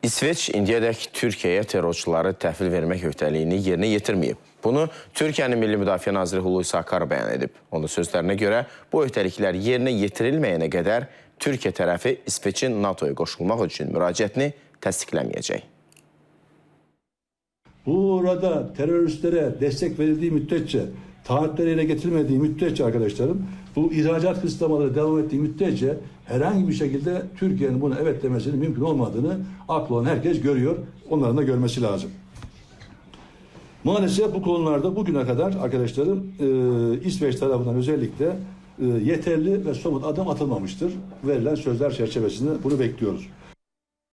İsveç indiyədək Türkiyəyə terrorçuları təhvil vermək öhdəliyini yerinə yetirməyib. Bunu Türkiyənin Milli Müdafiə naziri Hulusi Akar bəyan edib. Onun sözlərinə görə bu öhdəliklər yerinə yetirilməyənə qədər Türkiyə tərəfi İsveçin NATO-ya qoşulmaq üçün müraciətini təsdiqləməyəcək. Burada teröristlere destek verildiği müddetçe, taahhütleri ele getirilmediği müddetçe arkadaşlarım, bu ihracat kısıtlamaları devam ettiği müddetçe herhangi bir şekilde Türkiye'nin buna evet demesinin mümkün olmadığını aklı olan herkes görüyor. Onların da görmesi lazım. Maalesef bu konularda bugüne kadar arkadaşlarım e, İsveç tarafından özellikle e, yeterli ve somut adım atılmamıştır. Verilen sözler çerçevesinde bunu bekliyoruz.